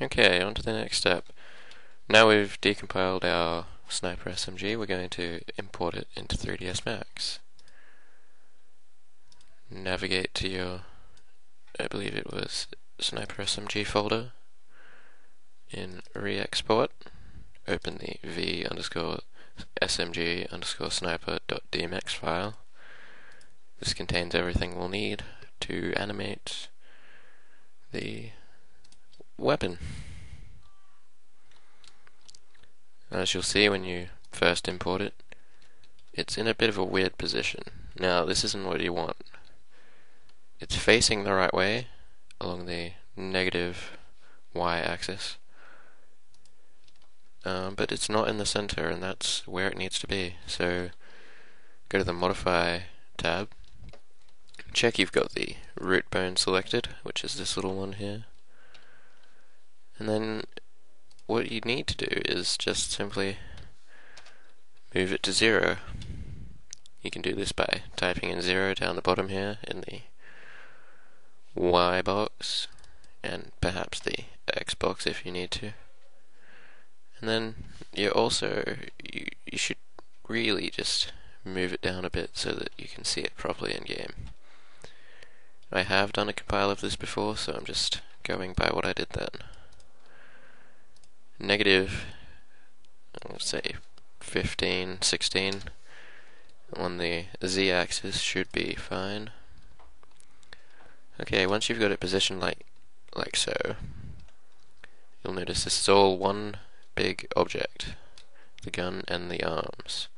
Okay, on to the next step. Now we've decompiled our Sniper SMG, we're going to import it into 3ds Max. Navigate to your, I believe it was Sniper SMG folder in re-export. Open the v underscore smg underscore sniper dot dmx file. This contains everything we'll need to animate the weapon. As you'll see when you first import it, it's in a bit of a weird position. Now, this isn't what you want. It's facing the right way along the negative y-axis, um, but it's not in the center, and that's where it needs to be. So, go to the Modify tab, check you've got the root bone selected, which is this little one here, and then what you need to do is just simply move it to zero. You can do this by typing in zero down the bottom here in the Y box and perhaps the X box if you need to. And then you also you, you should really just move it down a bit so that you can see it properly in game. I have done a compile of this before, so I'm just going by what I did then negative, let's say 15, 16 on the z-axis should be fine. Okay, once you've got it positioned like like so, you'll notice this is all one big object, the gun and the arms.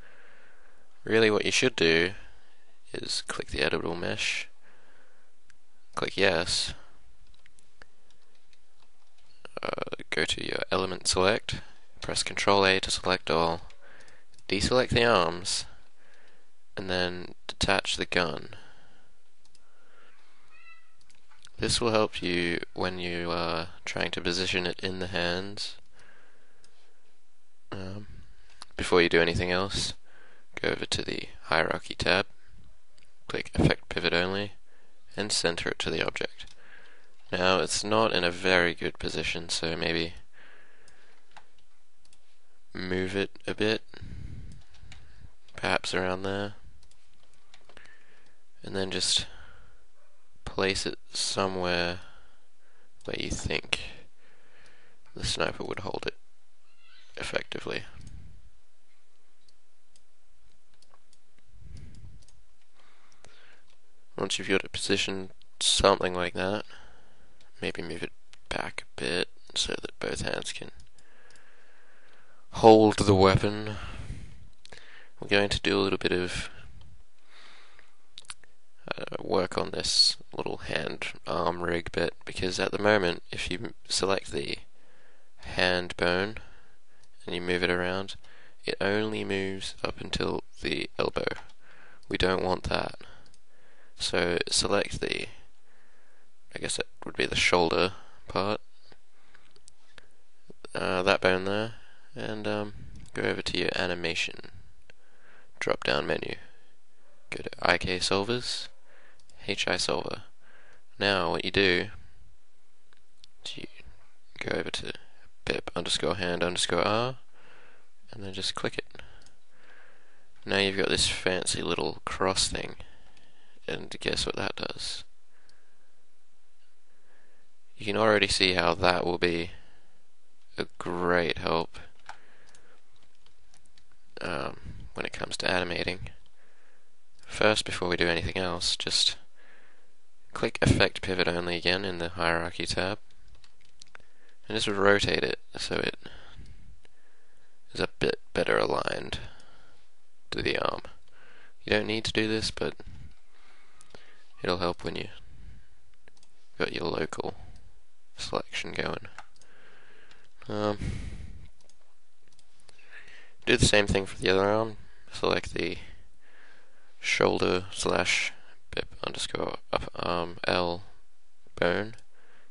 Really what you should do is click the editable mesh, click yes, go to your element select, press Ctrl A to select all, deselect the arms, and then detach the gun. This will help you when you are trying to position it in the hands. Um, before you do anything else, go over to the Hierarchy tab, click Affect Pivot Only, and center it to the object. Now it's not in a very good position, so maybe move it a bit, perhaps around there, and then just place it somewhere where you think the sniper would hold it effectively. Once you've got it positioned something like that, maybe move it back a bit so that both hands can hold the weapon. We're going to do a little bit of uh, work on this little hand arm rig bit because at the moment if you select the hand bone and you move it around it only moves up until the elbow. We don't want that. So select the I guess it would be the shoulder part. Uh, that bone there, and um, go over to your animation drop down menu. Go to IK Solvers, HI Solver. Now what you do is you go over to bip underscore hand underscore R and then just click it. Now you've got this fancy little cross thing and guess what that does? You can already see how that will be a great help um, when it comes to animating. First, before we do anything else, just click Affect Pivot Only again in the Hierarchy tab, and just rotate it so it is a bit better aligned to the arm. You don't need to do this, but it'll help when you got your local selection going. Um, do the same thing for the other arm. Select the shoulder slash bip underscore up arm L bone.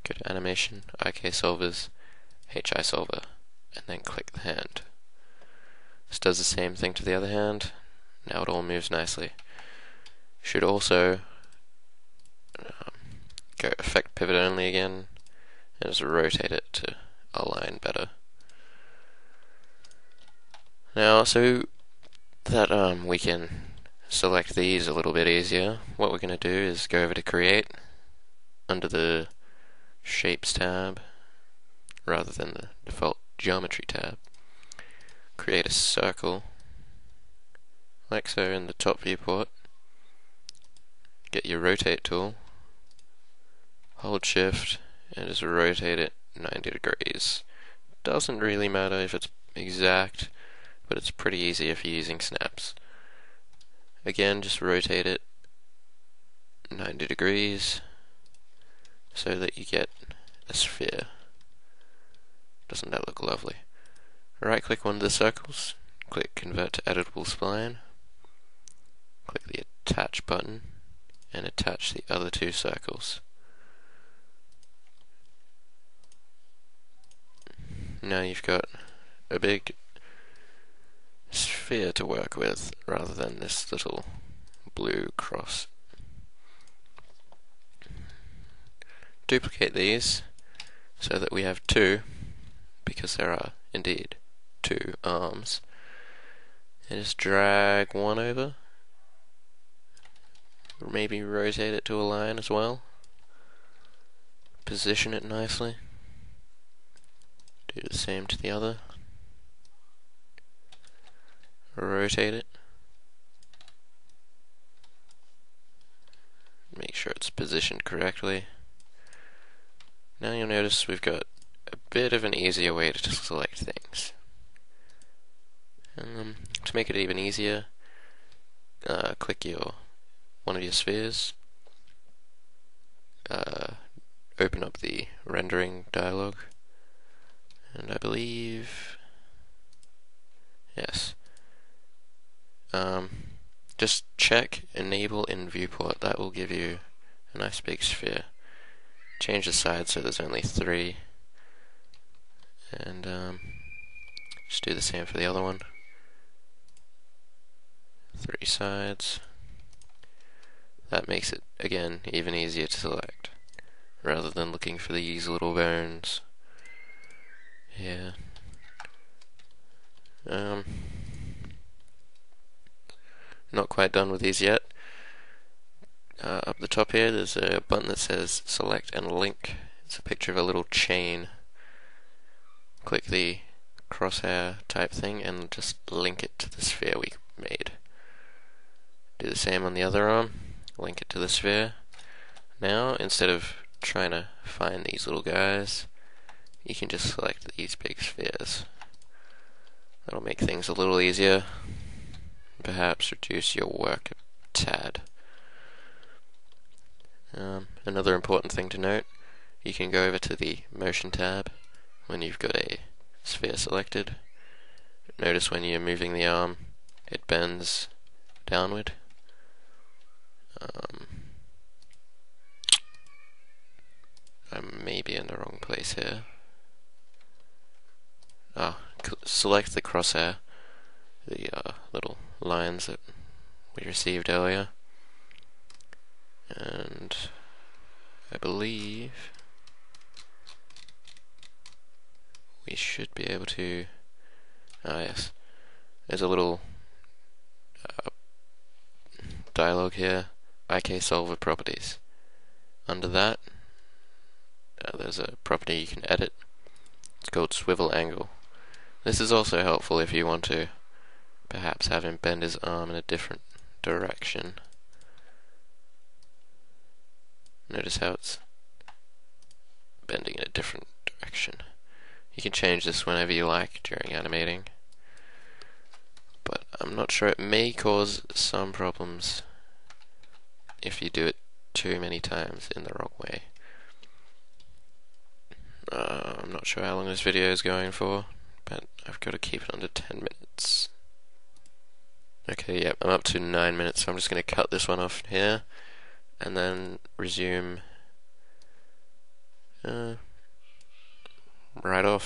Go to animation, IK solvers, HI solver, and then click the hand. This does the same thing to the other hand. Now it all moves nicely. Should also um, go affect pivot only again and just rotate it to align better. Now, so that um, we can select these a little bit easier, what we're going to do is go over to Create under the Shapes tab rather than the default Geometry tab. Create a circle like so in the top viewport. Get your Rotate tool, hold Shift, and just rotate it 90 degrees. Doesn't really matter if it's exact, but it's pretty easy if you're using snaps. Again, just rotate it 90 degrees so that you get a sphere. Doesn't that look lovely? Right click one of the circles, click convert to editable spline, click the attach button, and attach the other two circles. Now you've got a big sphere to work with rather than this little blue cross. Duplicate these so that we have two, because there are indeed two arms. And just drag one over. Maybe rotate it to align as well. Position it nicely. Do the same to the other rotate it. Make sure it's positioned correctly. Now you'll notice we've got a bit of an easier way to select things. Um, to make it even easier, uh, click your one of your spheres, uh, open up the rendering dialog, and I believe, yes, um, just check enable in viewport. That will give you a nice big sphere. Change the size so there's only three. And um, just do the same for the other one. Three sides. That makes it again even easier to select rather than looking for these little bones. Yeah. Um not quite done with these yet. Uh, up the top here there's a button that says select and link. It's a picture of a little chain. Click the crosshair type thing and just link it to the sphere we made. Do the same on the other arm, link it to the sphere. Now, instead of trying to find these little guys, you can just select these big spheres. That'll make things a little easier perhaps reduce your work a tad. Um, another important thing to note, you can go over to the motion tab when you've got a sphere selected. Notice when you're moving the arm, it bends downward. Um, I may be in the wrong place here. Ah, select the crosshair, the uh, little lines that we received earlier. And I believe we should be able to. Ah, yes. There's a little uh, dialog here. IK solver properties. Under that, uh, there's a property you can edit. It's called swivel angle. This is also helpful if you want to Perhaps have him bend his arm in a different direction. Notice how it's bending in a different direction. You can change this whenever you like during animating. But I'm not sure it may cause some problems if you do it too many times in the wrong way. Uh, I'm not sure how long this video is going for, but I've got to keep it under 10 minutes. Okay, yep, I'm up to 9 minutes, so I'm just going to cut this one off here, and then resume uh, right off.